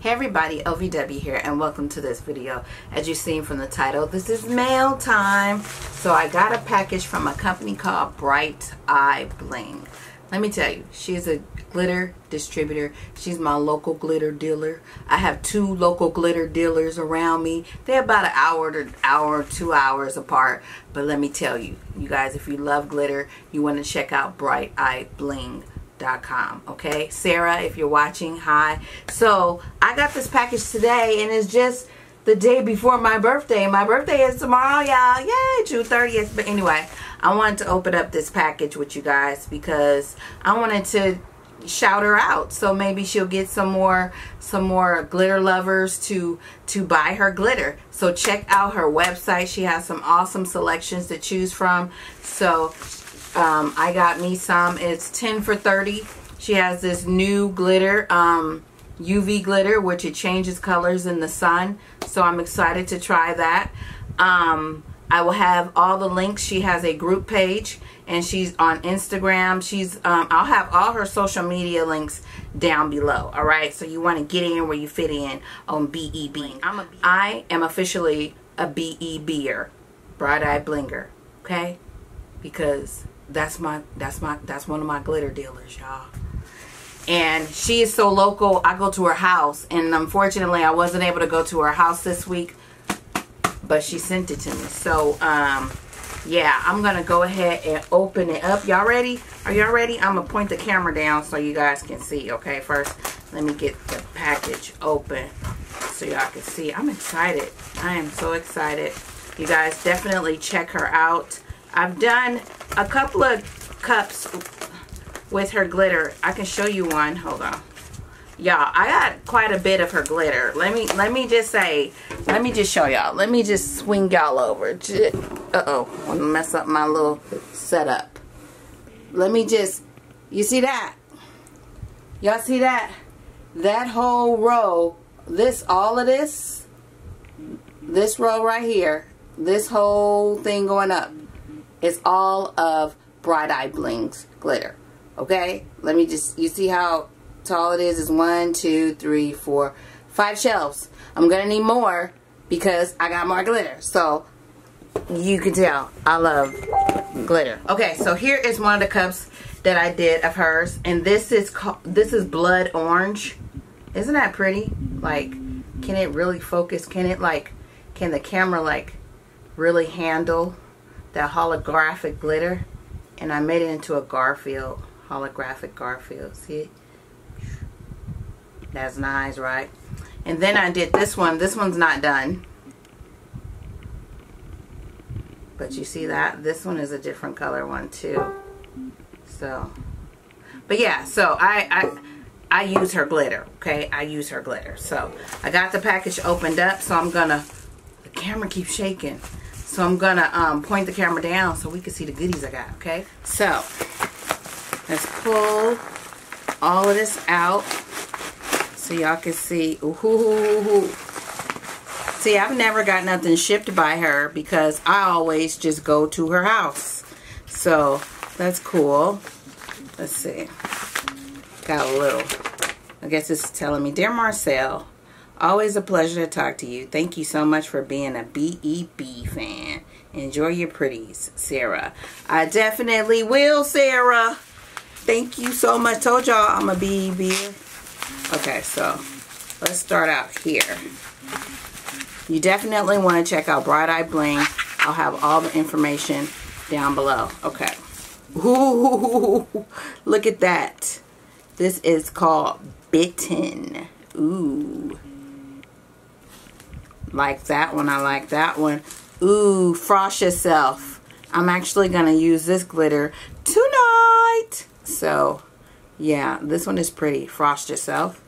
Hey everybody, OVW here and welcome to this video. As you've seen from the title, this is mail time. So I got a package from a company called Bright Eyed Bling. Let me tell you, she's a glitter distributor. She's my local glitter dealer. I have two local glitter dealers around me. They're about an hour to hour, two hours apart. But let me tell you, you guys, if you love glitter, you want to check out Bright Eyed Bling Okay, Sarah, if you're watching, hi. So I got this package today, and it's just the day before my birthday. My birthday is tomorrow, y'all. Yay, June 30th. But anyway, I wanted to open up this package with you guys because I wanted to shout her out so maybe she'll get some more some more glitter lovers to to buy her glitter so check out her website she has some awesome selections to choose from so um, I got me some. It's 10 for 30. She has this new glitter, um, UV glitter, which it changes colors in the sun. So I'm excited to try that. Um, I will have all the links. She has a group page and she's on Instagram. She's um, I'll have all her social media links down below. All right, so you want to get in where you fit in on BEB. I'm a I am officially a BEBer, Bright Eye Blinger. Okay, because that's my that's my that's one of my glitter dealers y'all. And she is so local i go to her house and unfortunately i wasn't able to go to her house this week but she sent it to me. So um yeah i'm gonna go ahead and open it up. Y'all ready? Are y'all ready? I'm gonna point the camera down so you guys can see okay? First let me get the package open so y'all can see. I'm excited. I am so excited. You guys definitely check her out. I've done a couple of cups with her glitter. I can show you one. Hold on. Y'all, I got quite a bit of her glitter. Let me let me just say, let me just show y'all. Let me just swing y'all over. Uh-oh, I'm gonna mess up my little setup. Let me just, you see that? Y'all see that? That whole row, this, all of this, this row right here, this whole thing going up is all of Bright Eyed Bling's glitter. Okay? Let me just, you see how tall it is? Is one, two, three, four, five shelves. I'm going to need more because I got more glitter. So, you can tell I love glitter. Okay, so here is one of the cups that I did of hers. And this is this is blood orange. Isn't that pretty? Like, can it really focus? Can it like, can the camera like really handle that holographic glitter and I made it into a Garfield holographic Garfield see? That's nice right? And then I did this one. This one's not done. But you see that? This one is a different color one too. So but yeah so I, I I use her glitter okay? I use her glitter. So I got the package opened up so I'm gonna the camera keeps shaking so I'm gonna um, point the camera down so we can see the goodies I got, okay? So, let's pull all of this out so y'all can see. Ooh, See, I've never got nothing shipped by her because I always just go to her house. So, that's cool. Let's see. Got a little. I guess it's telling me, Dear Marcelle, Always a pleasure to talk to you. Thank you so much for being a BEB fan. Enjoy your pretties, Sarah. I definitely will, Sarah. Thank you so much. Told y'all I'm a BEB. Okay, so let's start out here. You definitely want to check out Bright Eyed Bling. I'll have all the information down below. Okay. Ooh, look at that. This is called Bitten. Ooh. Like that one. I like that one. Ooh, frost yourself. I'm actually going to use this glitter tonight. So, yeah, this one is pretty. Frost yourself.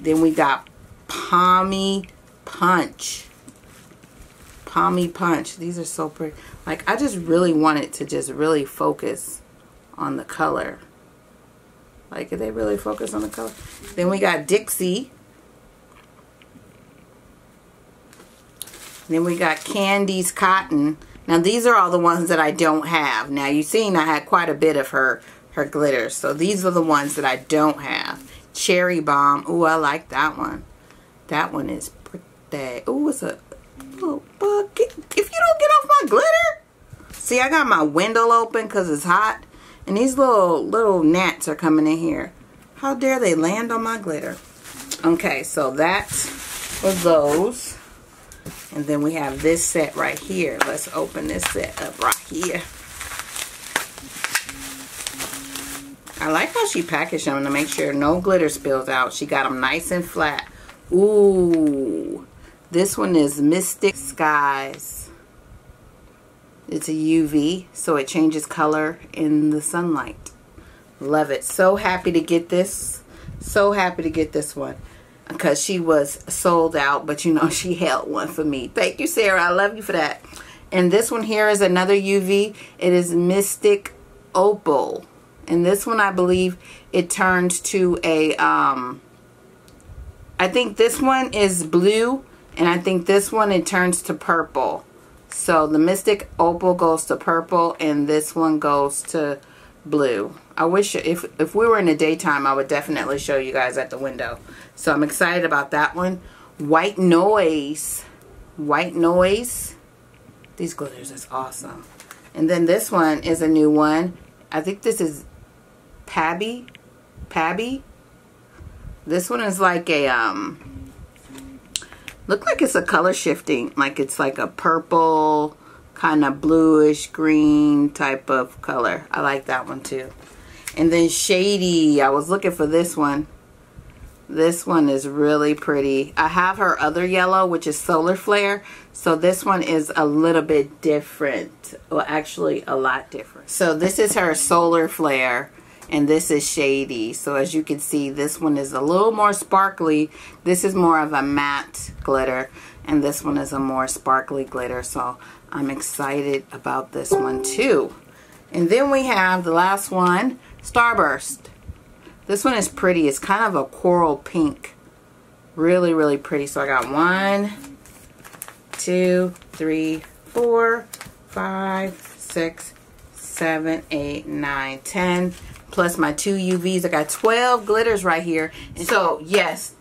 Then we got Pommy Punch. Pommy Punch. These are so pretty. Like, I just really wanted to just really focus on the color. Like, did they really focus on the color? Then we got Dixie. Then we got Candy's Cotton. Now these are all the ones that I don't have. Now you've seen I had quite a bit of her her glitters. So these are the ones that I don't have. Cherry Bomb. Ooh, I like that one. That one is pretty. Ooh, it's a little bug. If you don't get off my glitter. See, I got my window open because it's hot. And these little, little gnats are coming in here. How dare they land on my glitter. Okay, so that was those. And then we have this set right here. Let's open this set up right here. I like how she packaged them to make sure no glitter spills out. She got them nice and flat. Ooh. This one is Mystic Skies. It's a UV, so it changes color in the sunlight. Love it. So happy to get this. So happy to get this one. Because she was sold out, but you know, she held one for me. Thank you, Sarah. I love you for that. And this one here is another UV. It is Mystic Opal. And this one, I believe, it turns to a, um, I think this one is blue. And I think this one, it turns to purple. So the Mystic Opal goes to purple. And this one goes to blue. I wish if, if we were in the daytime, I would definitely show you guys at the window. So I'm excited about that one. White Noise. White Noise. These glitters is awesome. And then this one is a new one. I think this is Pabby. Pabby. This one is like a, um, look like it's a color shifting. Like it's like a purple, kind of bluish green type of color. I like that one too. And then Shady. I was looking for this one. This one is really pretty. I have her other yellow, which is Solar Flare. So this one is a little bit different. Well, actually a lot different. So this is her Solar Flare and this is shady so as you can see this one is a little more sparkly this is more of a matte glitter and this one is a more sparkly glitter so I'm excited about this one too. And then we have the last one Starburst. This one is pretty. It's kind of a coral pink. Really really pretty. So I got one two three four five six seven eight nine ten. Plus my two UVs. I got 12 glitters right here. And so, yes,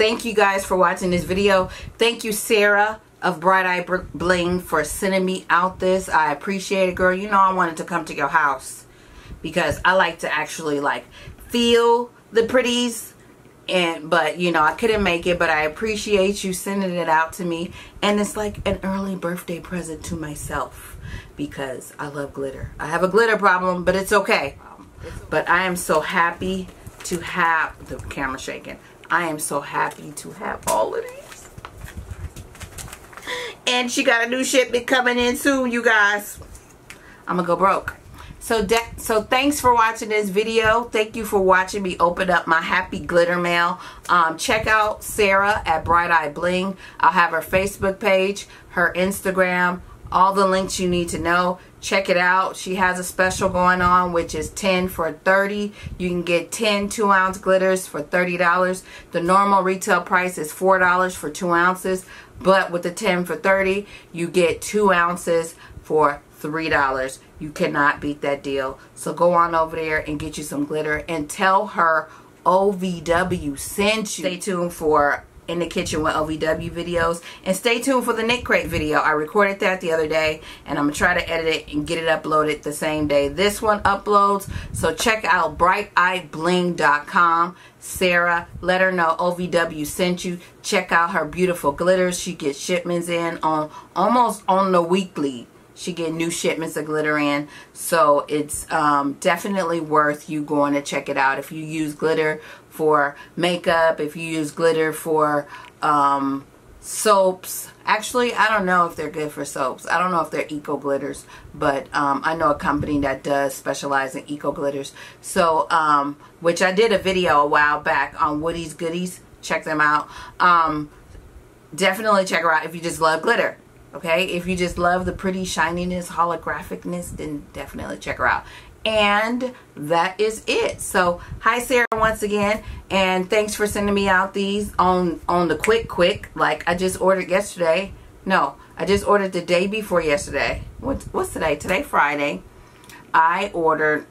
thank you guys for watching this video. Thank you, Sarah of Bright Eyed Bling for sending me out this. I appreciate it, girl. You know I wanted to come to your house because I like to actually, like, feel the pretties and but you know I couldn't make it but I appreciate you sending it out to me and it's like an early birthday present to myself because I love glitter I have a glitter problem but it's okay but I am so happy to have the camera shaking. I am so happy to have all of these. And she got a new shipment coming in soon, you guys. I'm gonna go broke. So, so thanks for watching this video. Thank you for watching me open up my happy glitter mail. Um, check out Sarah at Bright Eyed Bling. I'll have her Facebook page, her Instagram, all the links you need to know. Check it out. She has a special going on which is 10 for 30 you can get 10 two ounce glitters for $30 the normal retail price is $4 for two ounces but with the 10 for 30 you get two ounces for $3 you cannot beat that deal. So go on over there and get you some glitter and tell her OVW sent you. Stay tuned for in the kitchen with OVW videos. And stay tuned for the Knit Crate video. I recorded that the other day and I'm going to try to edit it and get it uploaded the same day this one uploads. So check out brighteyedbling.com. Sarah, let her know OVW sent you. Check out her beautiful glitters. She gets shipments in on almost on the weekly she get new shipments of glitter in so it's um, definitely worth you going to check it out if you use glitter for makeup, if you use glitter for um, soaps. Actually, I don't know if they're good for soaps. I don't know if they're eco glitters, but um, I know a company that does specialize in eco glitters. So, um, which I did a video a while back on Woody's Goodies. Check them out. Um, definitely check her out if you just love glitter. Okay, if you just love the pretty shininess, holographicness, then definitely check her out. And that is it. So hi sarah once again and thanks for sending me out these on on the quick quick. Like i just ordered yesterday. No i just ordered the day before yesterday. What's what's today? Today friday. I ordered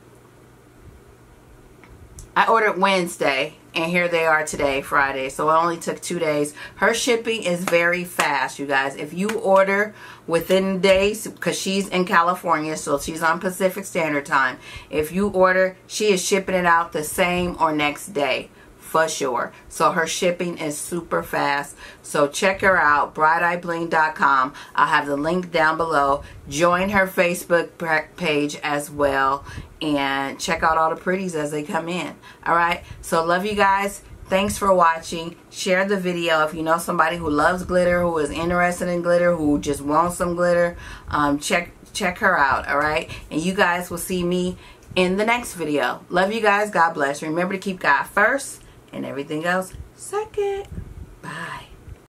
i ordered wednesday and here they are today friday so it only took two days her shipping is very fast you guys if you order within days because she's in california so she's on pacific standard time if you order she is shipping it out the same or next day for sure. So her shipping is super fast. So check her out, brighteyedbling.com. I'll have the link down below. Join her Facebook page as well and check out all the pretties as they come in. All right. So love you guys. Thanks for watching. Share the video if you know somebody who loves glitter, who is interested in glitter, who just wants some glitter. Um, check check her out. All right. And you guys will see me in the next video. Love you guys. God bless. Remember to keep God first and everything else second. Bye.